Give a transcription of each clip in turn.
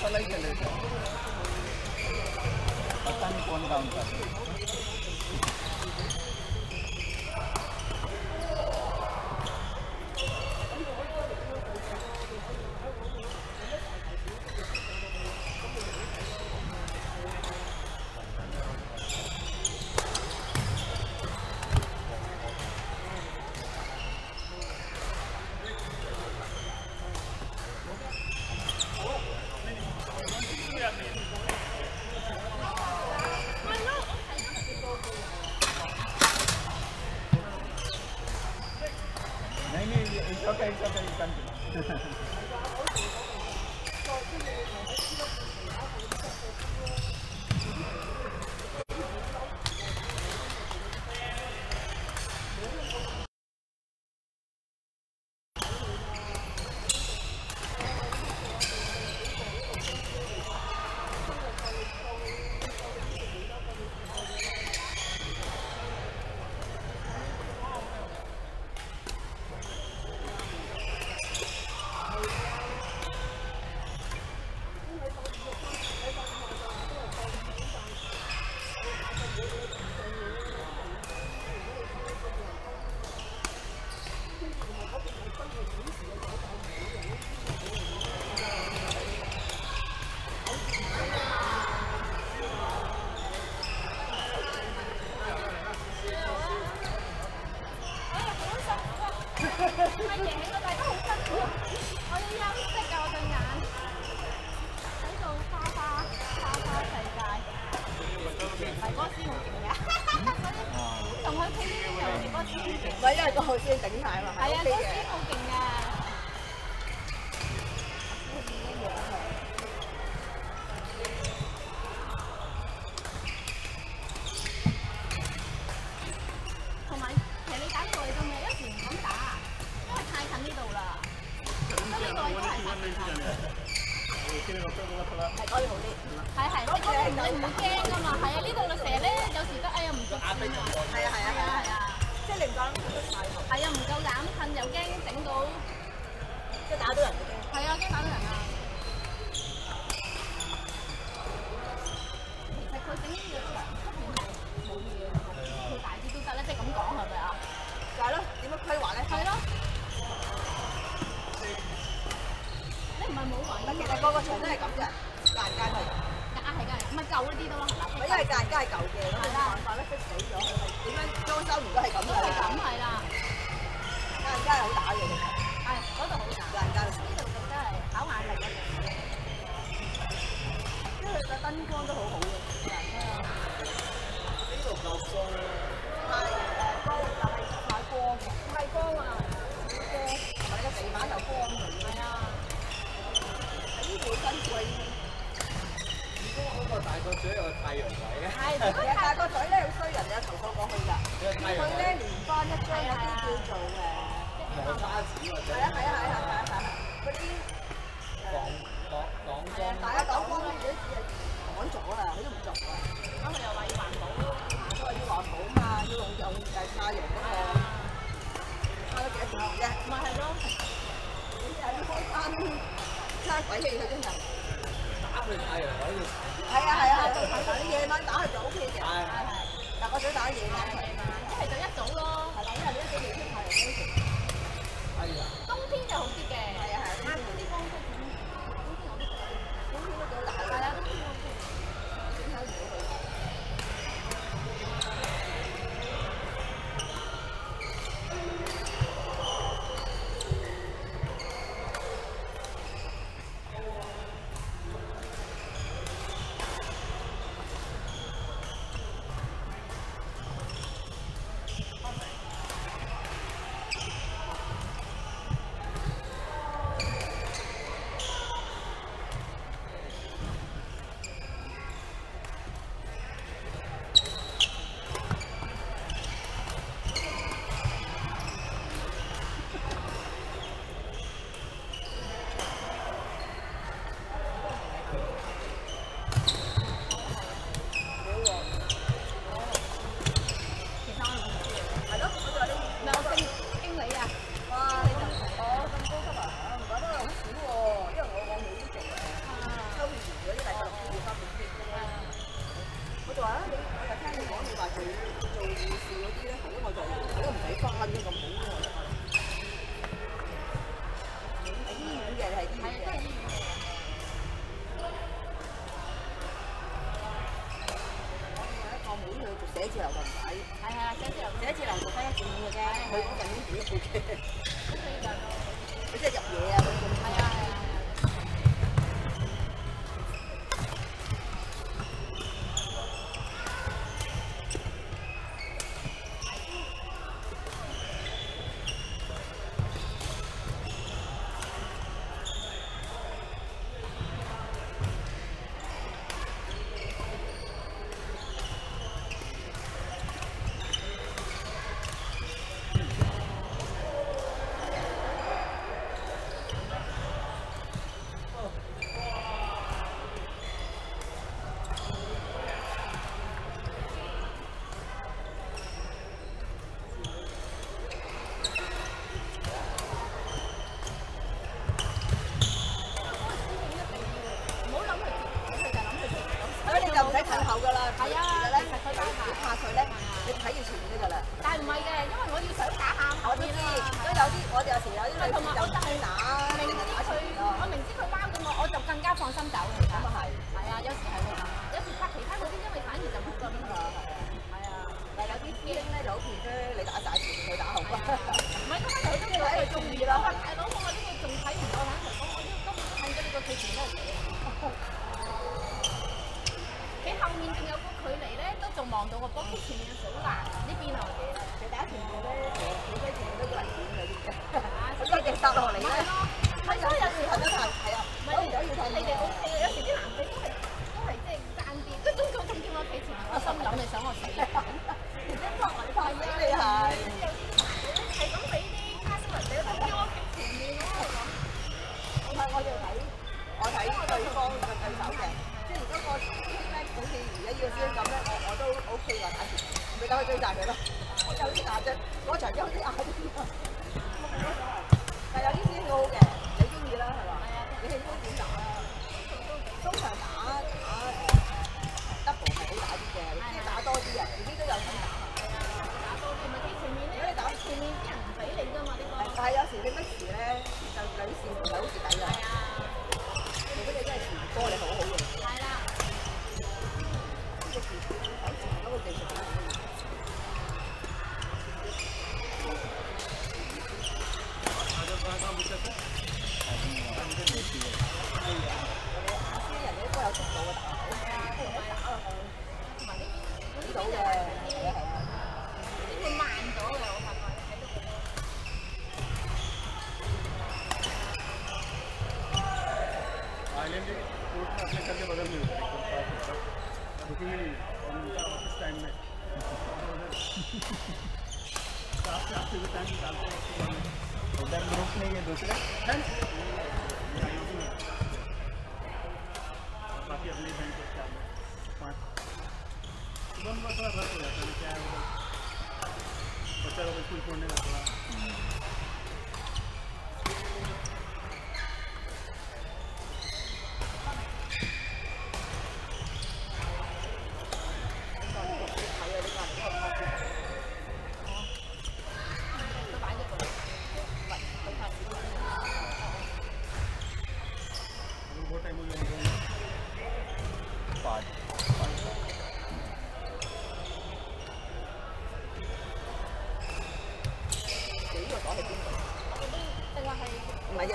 पता नहीं कौन काम था 係發現係。係嗰啲好啲。係係，你嗰邊你唔會驚噶嘛？係啊，呢度你成日咧有時都哎呀唔足線啊。係啊係啊係啊係啊，即係你唔夠膽出得太後，係啊唔夠膽近又驚整到，即係打到人嘅啫。係啊驚打到人啊。其實佢整呢個場出唔係冇玩其實個個場都係咁嘅，間間係咁。假係㗎，唔係舊嗰啲都啦，係唔係因為間間係舊嘅，咁冇辦法咧，fix 死咗。點樣裝修唔都係咁㗎啦？都係咁係啦，間間係好打嘅，係嗰度好打，間間。呢度就真係考眼力嗰隻。因為個燈光都好好嘅，呢度夠光啦。光，但係太光嘅，唔係光啊，光同埋個地板又光嘅，係啊，呢度好辛苦啊已經。嗰個大個嘴有個太陽位嘅。係其實但係個嘴咧好衰，人嘅投訴過去㗎。佢咧。連翻一張有啲叫做誒，磨砂紙或者係啊係啊係啊係啊係啊，嗰啲講講講光。大家講光嗰啲紙係趕咗啦，佢都唔做啊。咁佢又話要環保，佢話要環保嘛，要用用誒太陽嗰個，慳咗幾多錢啫？咪係咯，你又要開翻嘥鬼氣佢真係。打佢太陽位要係啊係啊係啊，但係你夜晚打佢就 O K 嘅，係。係係但我想打夜晚。係夜晚，一係就一早咯，係啦，因為你一早未出太陽嗰時。係啊。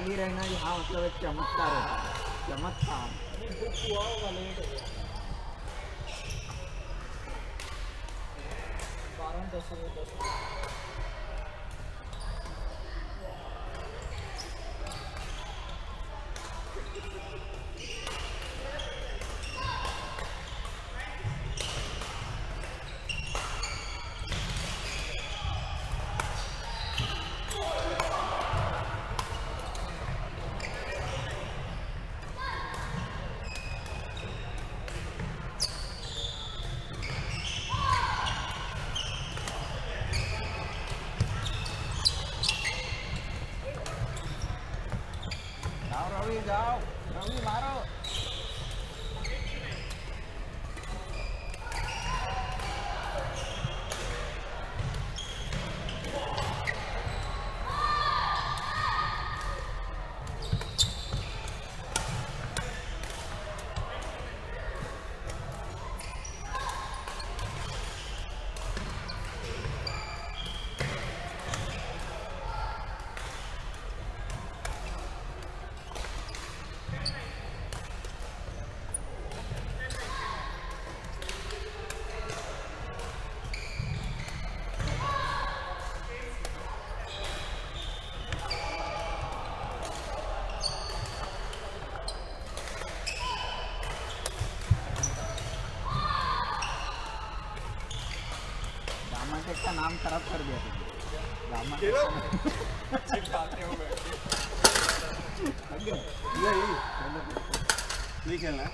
खाली रहना यहाँ मतलब एक चमत्कार है। चमत्कार। नाम खराब कर दिया तुमने नहीं खेलना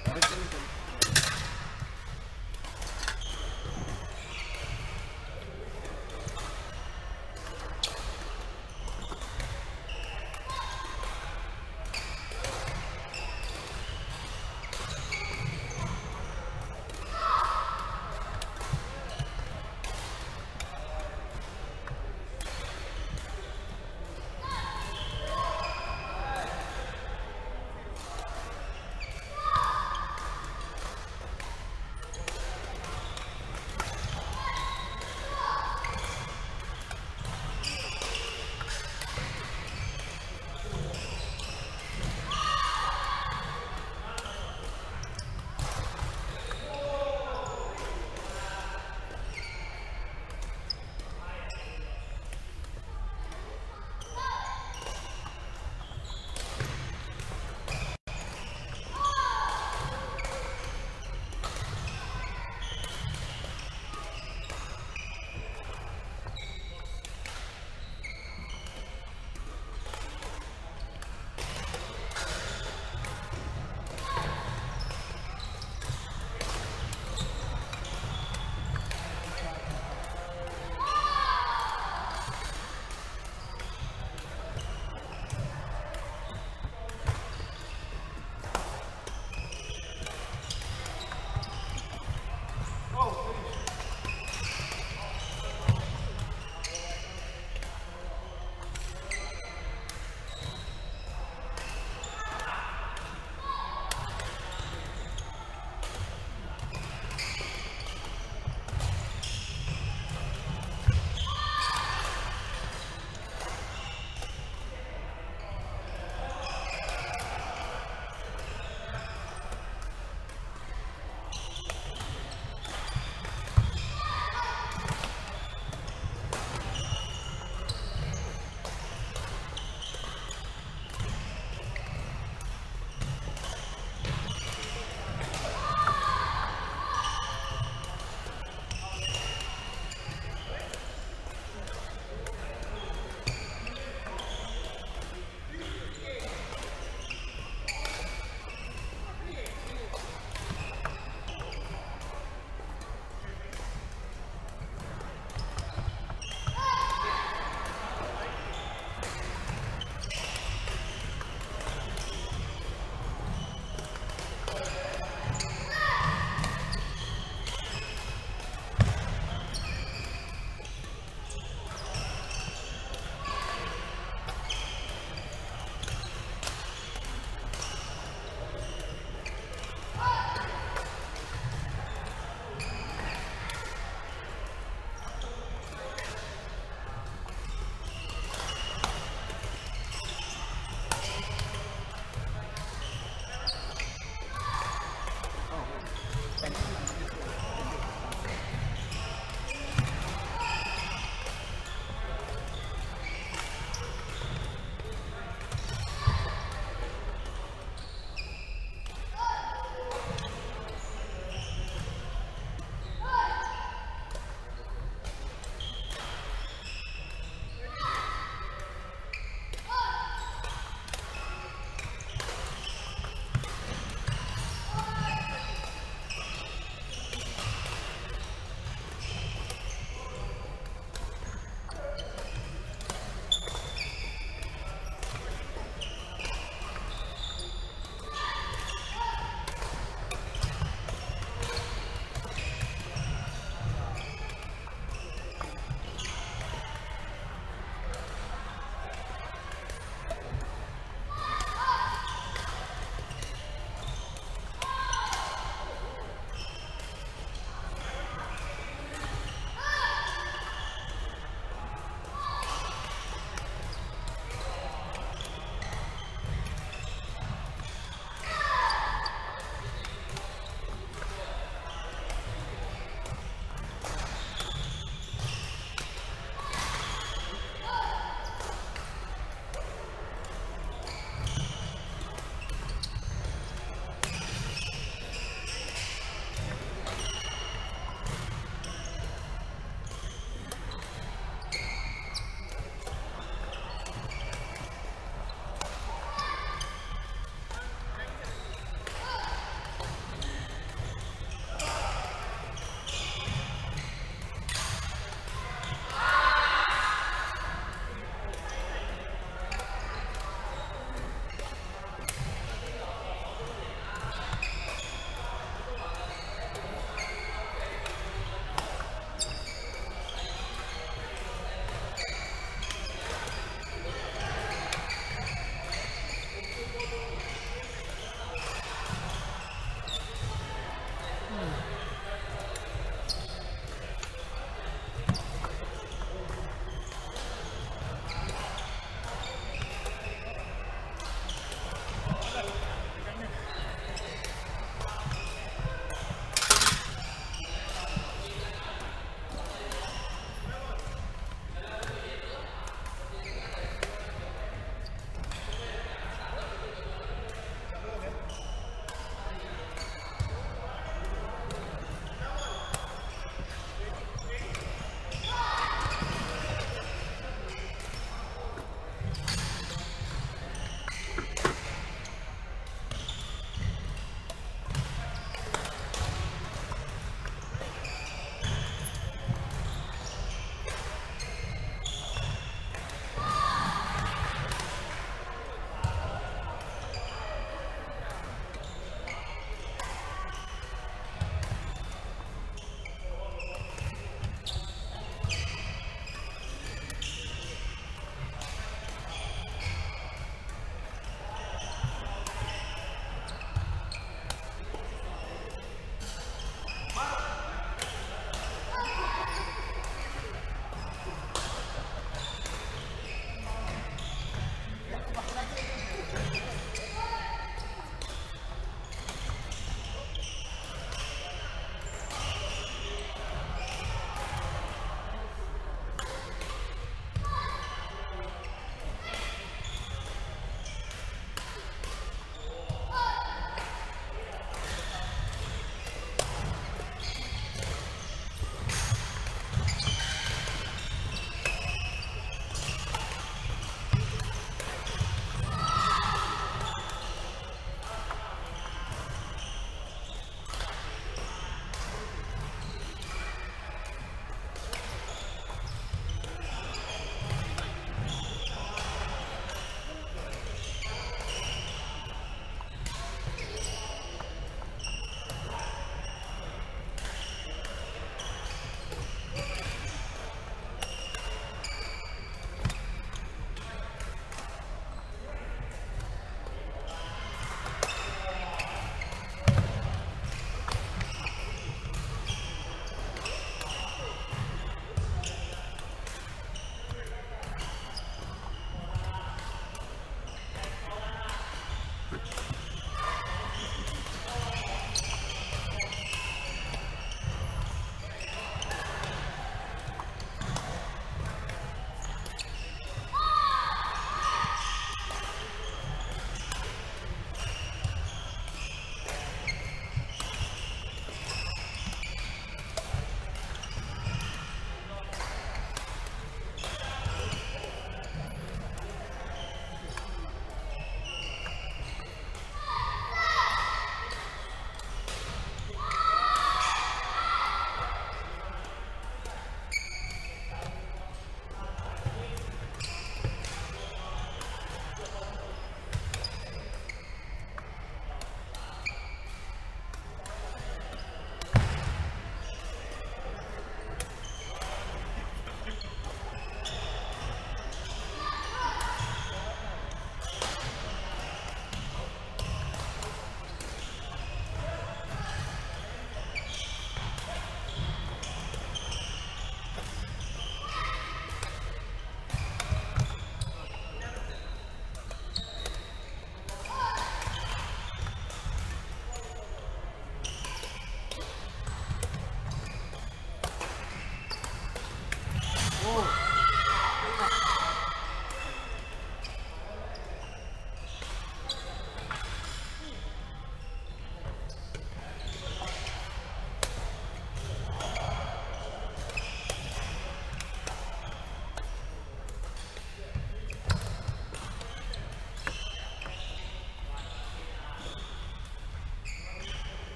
어.